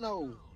know.